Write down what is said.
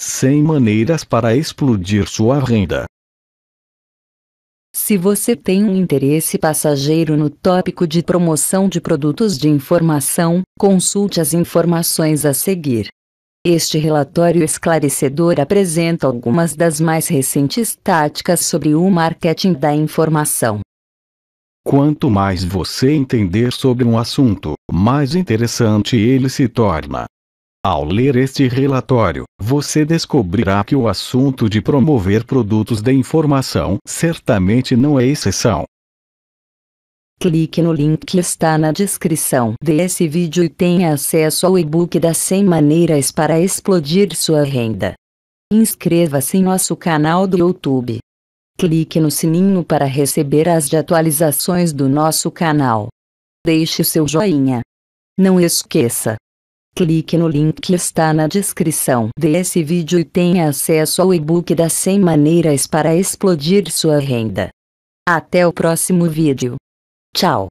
100 maneiras para explodir sua renda. Se você tem um interesse passageiro no tópico de promoção de produtos de informação, consulte as informações a seguir. Este relatório esclarecedor apresenta algumas das mais recentes táticas sobre o marketing da informação. Quanto mais você entender sobre um assunto, mais interessante ele se torna. Ao ler este relatório, você descobrirá que o assunto de promover produtos de informação certamente não é exceção. Clique no link que está na descrição desse vídeo e tenha acesso ao e-book das 100 maneiras para explodir sua renda. Inscreva-se em nosso canal do YouTube. Clique no sininho para receber as atualizações do nosso canal. Deixe seu joinha. Não esqueça, Clique no link que está na descrição desse vídeo e tenha acesso ao e-book das 100 maneiras para explodir sua renda. Até o próximo vídeo. Tchau.